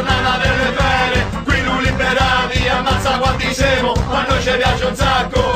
giornata delle pere, qui non liberavi, ammazza qua dicevo, ma noi ci piace un sacco.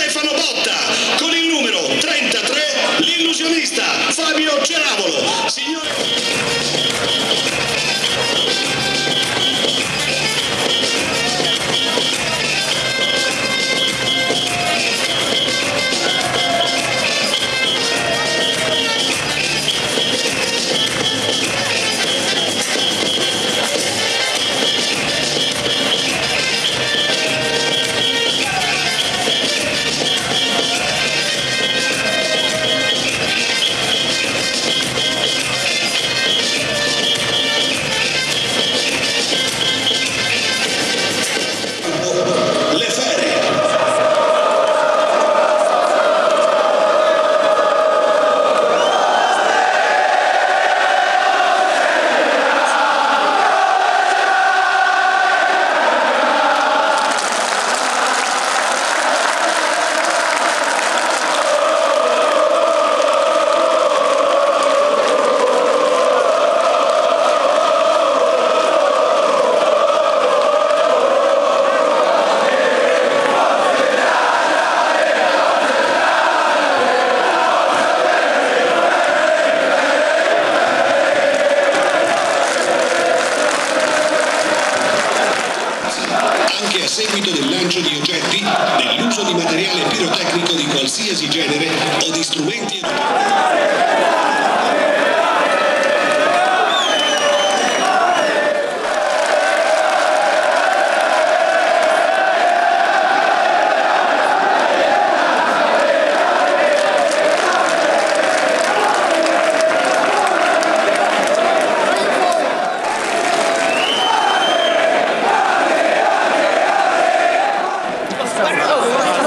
Stefano Botta con il numero anche a seguito del lancio di oggetti, dell'uso di materiale pirotecnico di qualsiasi genere o di strumenti. Não, não.